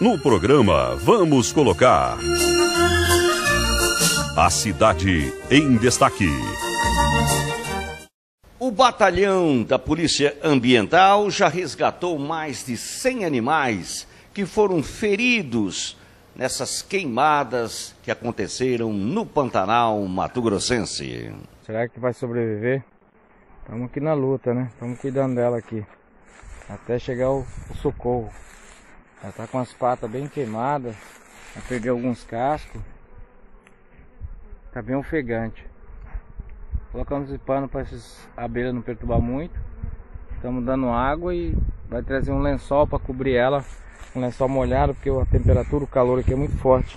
No programa Vamos Colocar. A cidade em destaque. O batalhão da Polícia Ambiental já resgatou mais de 100 animais que foram feridos nessas queimadas que aconteceram no Pantanal Mato Grossense. Será que vai sobreviver? Estamos aqui na luta, né? Estamos cuidando dela aqui. Até chegar o, o socorro. Ela tá com as patas bem queimadas. Já peguei alguns cascos. Tá bem ofegante. Colocamos esse pano para essas abelhas não perturbar muito. Estamos dando água e vai trazer um lençol para cobrir ela. Um lençol molhado porque a temperatura, o calor aqui é muito forte.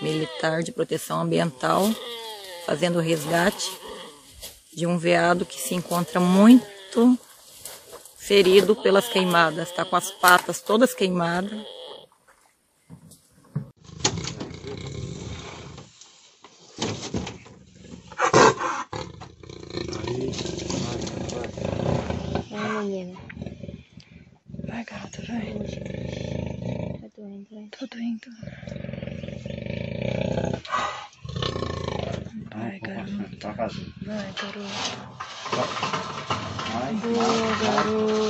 Militar de proteção ambiental fazendo o resgate de um veado que se encontra muito ferido pelas queimadas. Está com as patas todas queimadas. Vai, menina. Vai, gata, vai. Tá doendo, vai. Tô doendo. Vai, garoto. Vai, garoto. Boa, garoto.